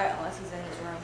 unless he's in his room.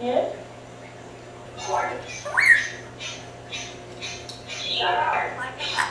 Shut up.